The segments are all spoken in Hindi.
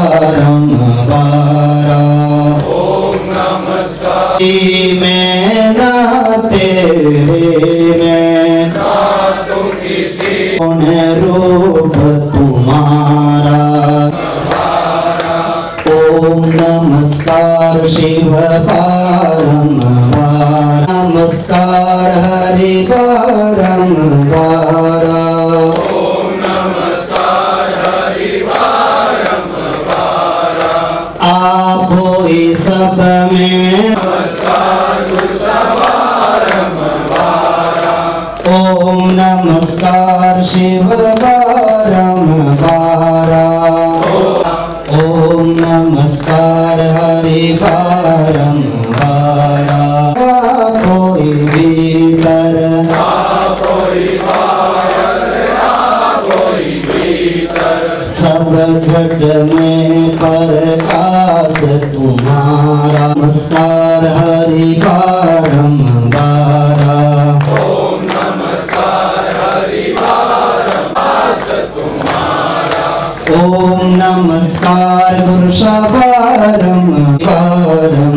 रमवारा ओम नमस्कार मैं मैं रूप तुम्हारा ओम नमस्कार शिव पारम नमस्कार हरि पारम वारा। होई सब में। ओम नमस्कार शिव बारम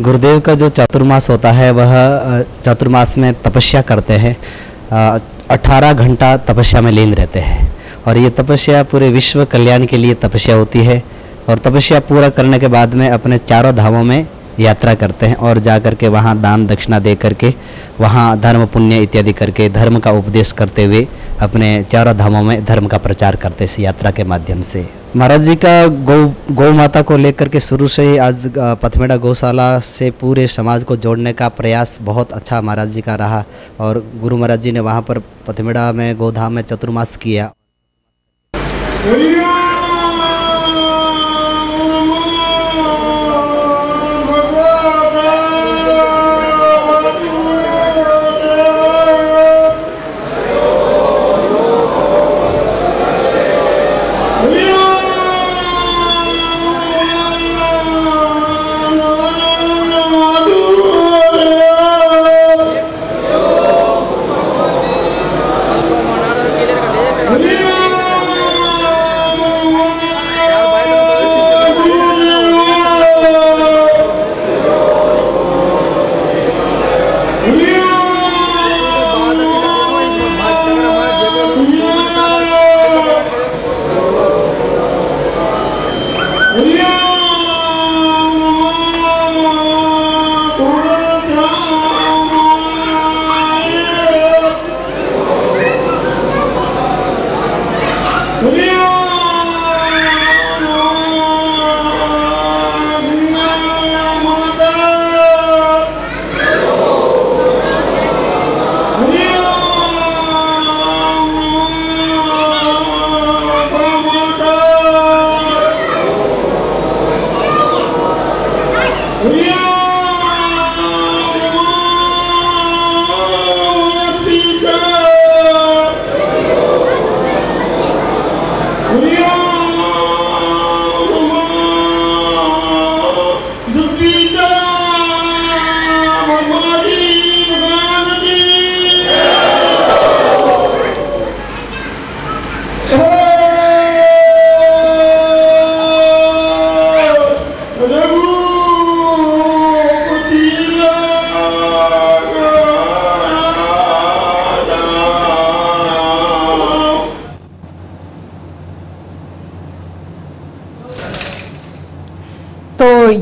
गुरुदेव का जो चातुर्मास होता है, वह चातुर्मास में तपस्या करते हैं। अठारह घंटा तपस्या में लीन रहते हैं। और ये तपस्या पूरे विश्व कल्याण के लिए तपस्या होती है। और तपस्या पूरा करने के बाद में अपने चारों धामों में यात्रा करते हैं और जा करके वहाँ दान दक्षिणा दे करके, वहाँ धर्म पुण्य इत्यादि करके धर्म का उपदेश करते हुए अपने चारों धामों में धर्म का प्रचार करते इस यात्रा के माध्यम से। महाराज जी का गौ गौ माता को लेकर के शुरू से ही आज पथमेड़ा गौशाला से पूरे समाज को जोड़ने का प्रयास बहुत अच्छा महाराज जी का रहा और गुरु महाराज जी ने वहाँ पर पथमेड़ा में, गौधाम में चतुर्मास किया।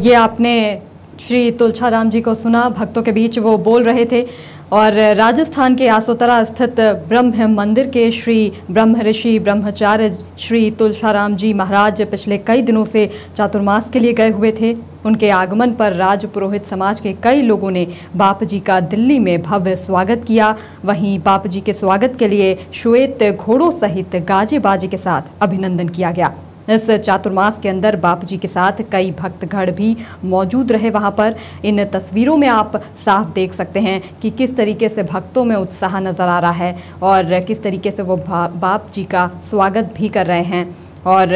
ये आपने श्री तुलछाराम जी को सुना, भक्तों के बीच वो बोल रहे थे। और राजस्थान के आसोतरा स्थित ब्रह्म मंदिर के श्री ब्रह्म ऋषि ब्रह्मचार्य श्री तुलसाराम जी महाराज पिछले कई दिनों से चातुर्मास के लिए गए हुए थे। उनके आगमन पर राज पुरोहित समाज के कई लोगों ने बाप जी का दिल्ली में भव्य स्वागत किया। वहीं बाप जी के स्वागत के लिए श्वेत घोड़ों सहित गाजे बाजे के साथ अभिनंदन किया गया। इस चातुर्मास के अंदर बाप जी के साथ कई भक्तगढ़ भी मौजूद रहे वहाँ पर। इन तस्वीरों में आप साफ़ देख सकते हैं कि किस तरीके से भक्तों में उत्साह नज़र आ रहा है और किस तरीके से वो बाप जी का स्वागत भी कर रहे हैं। और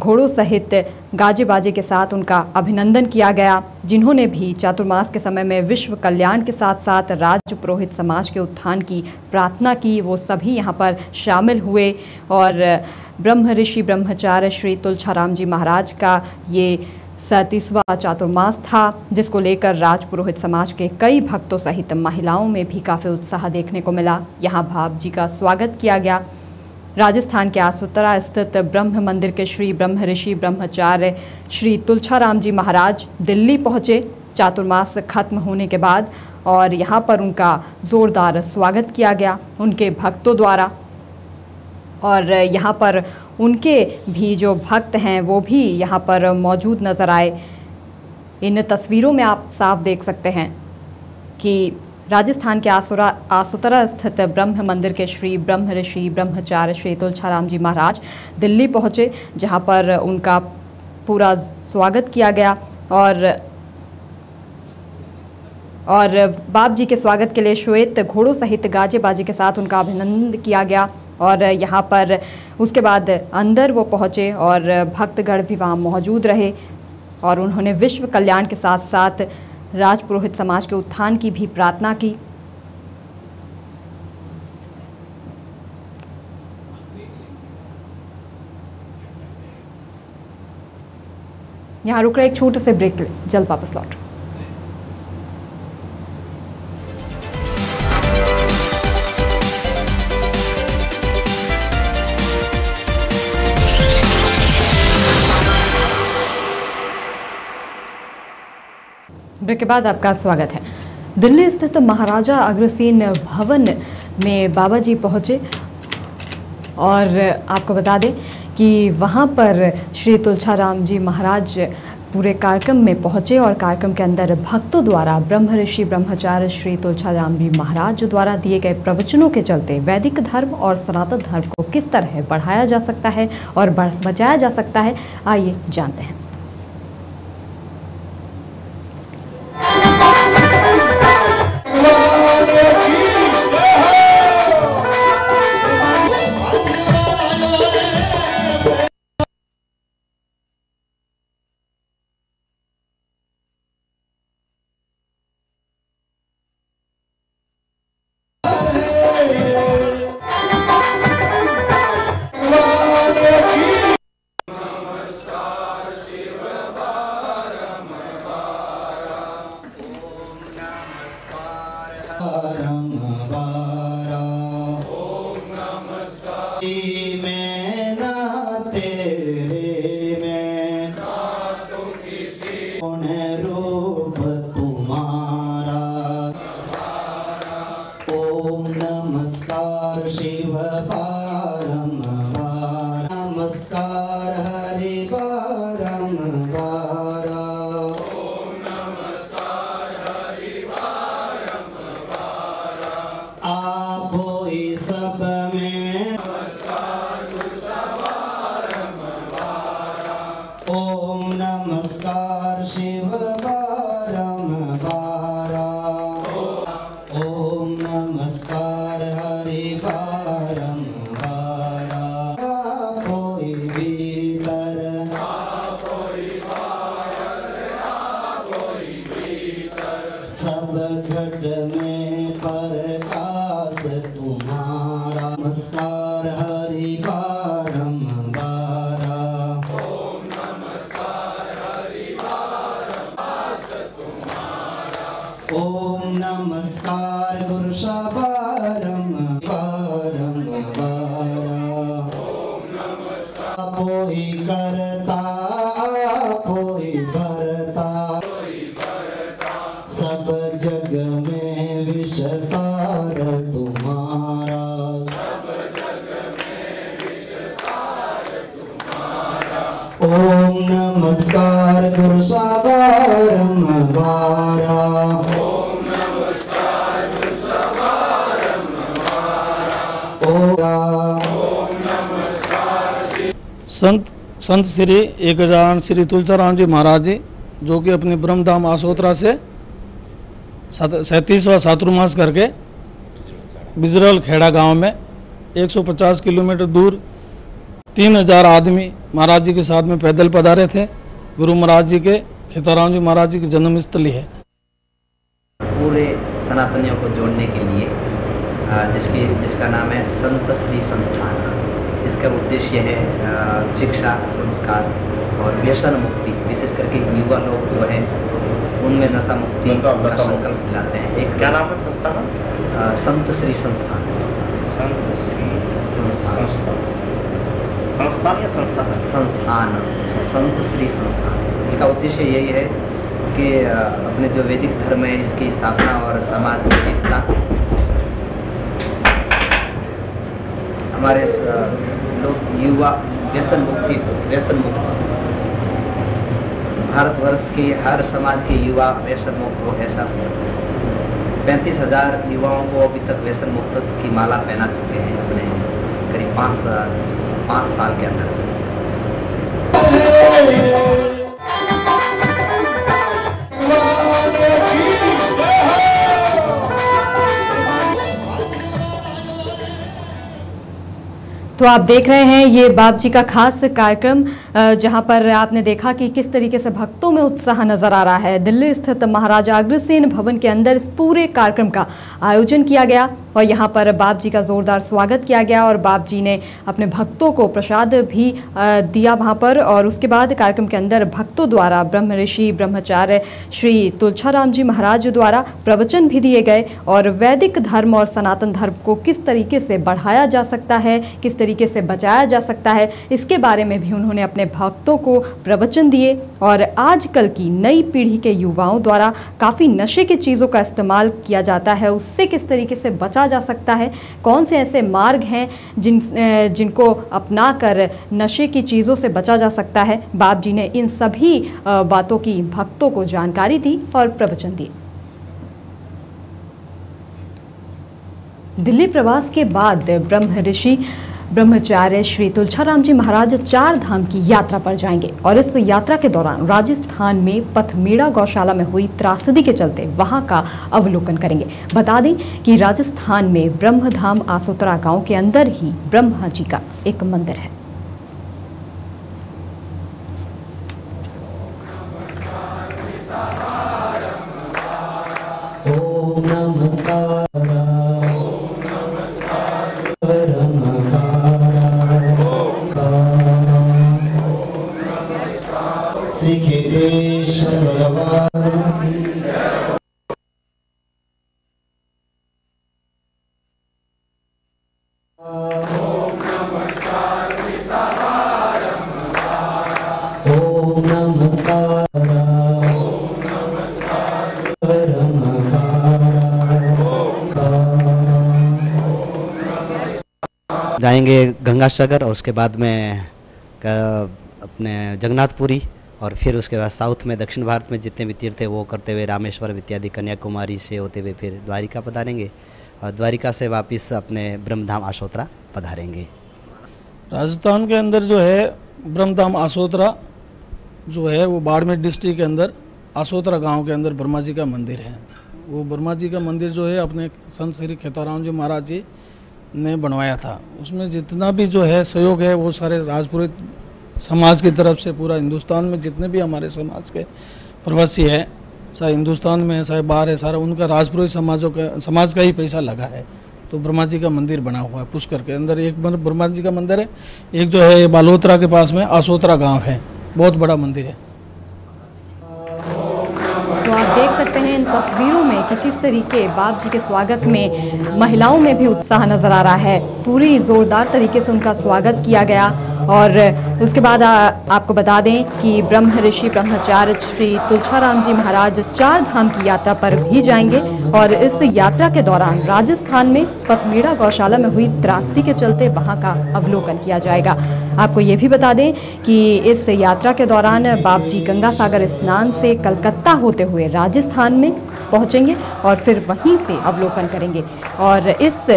घोड़ों सहित गाजे बाजे के साथ उनका अभिनंदन किया गया, जिन्होंने भी चातुर्मास के समय में विश्व कल्याण के साथ साथ राज्य पुरोहित समाज के उत्थान की प्रार्थना की, वो सभी यहाँ पर शामिल हुए और ब्रह्म ऋषि, ब्रह्मचार्य श्री तुलछाराम जी महाराज का ये सैंतीसवा चातुर्मास था, जिसको लेकर राज पुरोहित समाज के कई भक्तों सहित महिलाओं में भी काफ़ी उत्साह देखने को मिला। यहाँ भाव जी का स्वागत किया गया। राजस्थान के आसोतरा स्थित ब्रह्म मंदिर के श्री ब्रह्म ऋषि ब्रह्मचार्य श्री तुलछाराम जी महाराज दिल्ली पहुँचे। चातुर्मास खत्म होने के बाद और यहाँ पर उनका ज़ोरदार स्वागत किया गया उनके भक्तों द्वारा। और यहाँ पर उनके भी जो भक्त हैं, वो भी यहाँ पर मौजूद नज़र आए। इन तस्वीरों में आप साफ़ देख सकते हैं कि राजस्थान के आसुरा, आसुतरा स्थित ब्रह्म मंदिर के श्री ब्रह्म ऋषि, ब्रह्मचार्य श्री तुलछाराम जी महाराज दिल्ली पहुँचे, जहाँ पर उनका पूरा स्वागत किया गया और और बाप जी के स्वागत के लिए श्वेत घोड़ों सहित गाजे बाजे के साथ उनका अभिनंदन किया गया और यहाँ पर उसके बाद अंदर वो पहुँचे और भक्तगण भी वहाँ मौजूद रहे और उन्होंने विश्व कल्याण के साथ साथ राजपुरोहित समाज के उत्थान की भी प्रार्थना की। यहाँ रुक रहे, एक छोटे से ब्रेक ले जल्द वापस लौट। ब्रेक के बाद आपका स्वागत है। दिल्ली स्थित महाराजा अग्रसेन भवन में बाबा जी पहुँचे। और आपको बता दें कि वहाँ पर श्री तुलछाराम जी महाराज पूरे कार्यक्रम में पहुँचे और कार्यक्रम के अंदर भक्तों द्वारा ब्रह्म ऋषि, ब्रह्मचार्य श्री तुलछाराम जी महाराज द्वारा दिए गए प्रवचनों के चलते वैदिक धर्म और सनातन धर्म को किस तरह बढ़ाया जा सकता है और बचाया जा सकता है, आइए जानते हैं। ॐ नमस्कार शिवपा भरता सब जग में विषतार तुम्हारा। सब जग ओम नमस्कार बारा ओम नमस्कार संत संत श्री एक हज़ार श्री तुलसाराम जी महाराज जी, जो कि अपने ब्रह्मधाम आसोत्रा से सैंतीसवा सातुर्मास करके बिजरल खेड़ा गाँव में 150 किलोमीटर दूर 3000 आदमी महाराज जी के साथ में पैदल पधारे थे। गुरु महाराज जी के, खेताराम जी महाराज जी की जन्मस्थली है पूरे सनातनियों को जोड़ने के लिए जिसकी, जिसका नाम है संत श्री संस्थान। इसका उद्देश्य है शिक्षा, संस्कार और व्यसन मुक्ति, विशेष करके युवा लोग जो है उनमें नशा मुक्ति का संकल्प दिलाते हैं। एक क्या नाम है संस्था का? संत श्री संस्थान। संत श्री संस्थान। संस्थान या संस्था? संस्थान। संत श्री संस्थान। इसका उद्देश्य यही है कि अपने जो वैदिक धर्म है इसकी स्थापना और समाज में एकता। हमारे लोग युवा व्यसन मुक्ति व्यसन मुक्त भारतवर्ष के हर समाज के युवा व्यसन मुक्त हो ऐसा पैंतीस हज़ार युवाओं को अभी तक व्यसन मुक्त की माला पहना चुके हैं अपने करीब पाँच साल पाँच साल के अंदर। तो आप देख रहे हैं ये बाप जी का खास कार्यक्रम जहाँ पर आपने देखा कि किस तरीके से भक्तों में उत्साह नज़र आ रहा है। दिल्ली स्थित महाराजा अग्रसेन भवन के अंदर इस पूरे कार्यक्रम का आयोजन किया गया और यहाँ पर बाप जी का जोरदार स्वागत किया गया और बाप जी ने अपने भक्तों को प्रसाद भी दिया वहाँ पर और उसके बाद कार्यक्रम के अंदर भक्तों द्वारा ब्रह्म ऋषि, ब्रह्मचार्य श्री तुलछाराम जी महाराज द्वारा प्रवचन भी दिए गए और वैदिक धर्म और सनातन धर्म को किस तरीके से बढ़ाया जा सकता है, किस तरीके से बचाया जा सकता है। इसके बारे में भी उन्होंने अपने भक्तों को प्रवचन दिए और आजकल की नई पीढ़ी के युवाओं द्वारा काफ़ी नशे की चीज़ों का इस्तेमाल किया जाता है। उससे किस तरीके से बचा जा सकता है? कौन से ऐसे मार्ग हैं जिन जिनको अपना कर नशे की चीज़ों से बचा जा सकता है? बाप जी ने इन सभी बातों की भक्तों को जानकारी दी और प्रवचन दिए। दिल्ली प्रवास के बाद ब्रह्म ऋषि ब्रह्मचार्य श्री तुलछाराम जी महाराज चार धाम की यात्रा पर जाएँगे और इस यात्रा के दौरान राजस्थान में पथमेड़ा गौशाला में हुई त्रासदी के चलते वहाँ का अवलोकन करेंगे। बता दें कि राजस्थान में ब्रह्मधाम आसोतरा गाँव के अंदर ही ब्रह्मा जी का एक मंदिर है। जाएँगे गंगा सागर और उसके बाद में अपने जगन्नाथपुरी और फिर उसके बाद साउथ में, दक्षिण भारत में जितने भी तीर्थ है, वो करते हुए रामेश्वर इत्यादि, कन्याकुमारी से होते हुए फिर द्वारिका पधारेंगे और द्वारिका से वापस अपने ब्रह्मधाम आशोत्रा पधारेंगे। राजस्थान के अंदर जो है, ब्रह्मधाम आशोत्रा जो है, वो बाड़मेर डिस्ट्रिक्ट के अंदर, आशोत्रा गाँव के अंदर ब्रह्मा जी का मंदिर है। वो ब्रह्मा जी का मंदिर जो है, अपने संत श्री खेताराम जी महाराज जी ने बनवाया था। उसमें जितना भी जो है सहयोग है, वो सारे राजपुरोहित समाज की तरफ़ से, पूरा हिंदुस्तान में जितने भी हमारे समाज के प्रवासी है चाहे हिंदुस्तान में है चाहे बाहर है, सारा उनका राजपुरोहित समाजों का, समाज का ही पैसा लगा है। तो ब्रह्मा जी का मंदिर बना हुआ है, पुष्कर के अंदर एक ब्रह्मा जी का मंदिर है, एक जो है बालोतरा के पास में, आसोतरा गाँव है। बहुत बड़ा मंदिर है। सकते हैं इन तस्वीरों में कि किस तरीके बाप जी के स्वागत में महिलाओं में भी उत्साह नज़र आ रहा है। पूरी जोरदार तरीके से उनका स्वागत किया गया और उसके बाद आ, आपको बता दें कि ब्रह्म ऋषि ब्रह्मचार्य श्री तुलसाराम जी महाराज चार धाम की यात्रा पर भी जाएँगे। और इस यात्रा के दौरान राजस्थान में पथमीड़ा गौशाला में हुई त्रासदी के चलते वहाँ का अवलोकन किया जाएगा। आपको ये भी बता दें कि इस यात्रा के दौरान बाप जी गंगा सागर स्नान से कलकत्ता होते हुए राजस्थान में पहुँचेंगे और फिर वहीं से अवलोकन करेंगे। और इस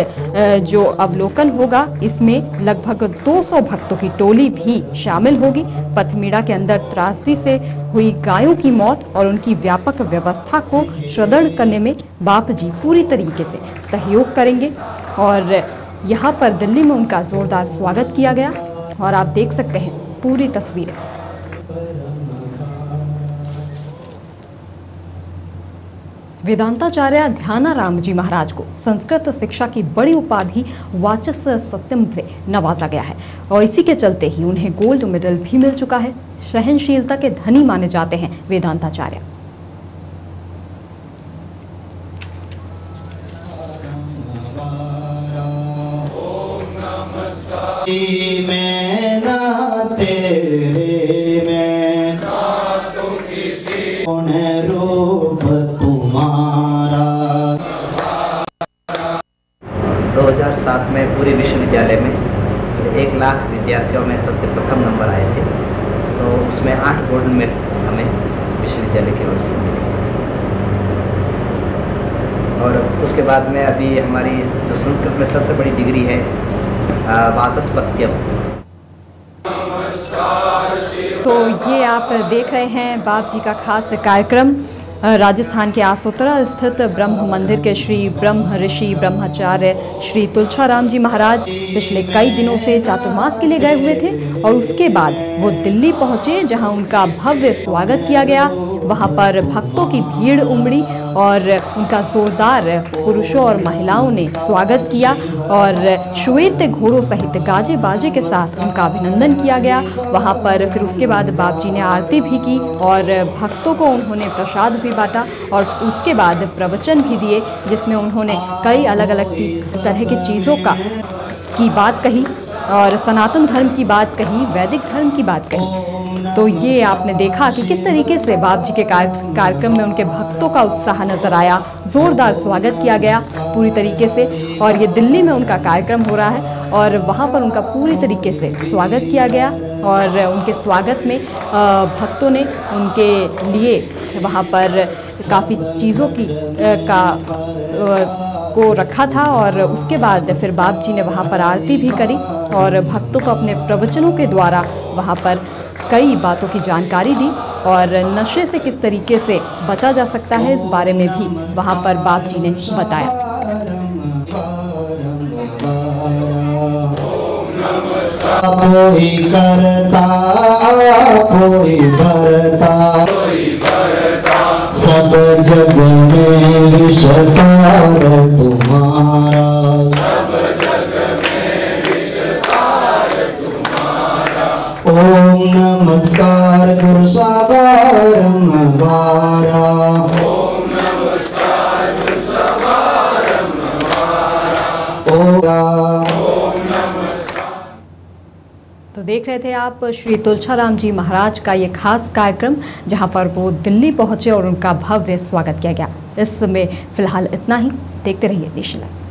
जो अवलोकन होगा, इसमें लगभग 200 भक्तों की टोली भी शामिल होगी। पथमीड़ा के अंदर त्रासदी से हुई गायों की मौत और उनकी व्यापक व्यवस्था को सुदृढ़ करने में बाप जी पूरी तरीके से सहयोग करेंगे। और यहाँ पर दिल्ली में उनका जोरदार स्वागत किया गया और आप देख सकते हैं पूरी तस्वीरें। वेदांताचार्य ध्यानाराम जी महाराज को संस्कृत शिक्षा की बड़ी उपाधि वाचस सत्यम से नवाजा गया है और इसी के चलते ही उन्हें गोल्ड मेडल भी मिल चुका है। सहनशीलता के धनी माने जाते हैं वेदांताचार्य। तेरे में, पूरे विश्वविद्यालय में एक लाख विद्यार्थियों में सबसे प्रथम नंबर आए थे। तो उसमें आठ गोल्ड मेडल हमें विश्वविद्यालय की ओर से मिली। और उसके बाद में अभी हमारी जो संस्कृत में सबसे बड़ी डिग्री है वाचस्पत्यम। तो ये आप देख रहे हैं बाप जी का खास कार्यक्रम। राजस्थान के आसोतरा स्थित ब्रह्म मंदिर के श्री ब्रह्म ऋषि ब्रह्माचार्य श्री तुलछाराम जी महाराज पिछले कई दिनों से चातुर्मास के लिए गए हुए थे और उसके बाद वो दिल्ली पहुँचे, जहाँ उनका भव्य स्वागत किया गया। वहाँ पर भक्तों की भीड़ उमड़ी और उनका जोरदार पुरुषों और महिलाओं ने स्वागत किया और श्वेत घोड़ों सहित गाजे बाजे के साथ उनका अभिनंदन किया गया। वहाँ पर फिर उसके बाद बाप जी ने आरती भी की और भक्तों को उन्होंने प्रसाद भी बांटा और उसके बाद प्रवचन भी दिए, जिसमें उन्होंने कई अलग अलग तरह की चीज़ों का, की बात कही और सनातन धर्म की बात कही, वैदिक धर्म की बात कही। तो ये आपने देखा कि किस तरीके से बाप जी के कार्य- कार्यक्रम में उनके भक्तों का उत्साह नज़र आया, जोरदार स्वागत किया गया पूरी तरीके से, और ये दिल्ली में उनका कार्यक्रम हो रहा है, और वहाँ पर उनका पूरी तरीके से स्वागत किया गया, और उनके स्वागत में भक्तों ने उनके लिए वहाँ पर काफ़ी चीज़ों की का को रखा था, और उसके बाद फिर बाप जी ने वहाँ पर आरती भी करी, और भक्तों को अपने प्रवचनों के द्वारा वहाँ पर कई बातों की जानकारी दी और नशे से किस तरीके से बचा जा सकता है इस बारे में भी वहाँ पर बाप जी ने बताया। कोई करता कोई भरता सब जग में विषतार नमस्कार तो देख रहे थे आप श्री तुलसाराम जी महाराज का ये खास कार्यक्रम, जहाँ पर वो दिल्ली पहुँचे और उनका भव्य स्वागत किया गया। इसमें फ़िलहाल इतना ही। देखते रहिए नेशनल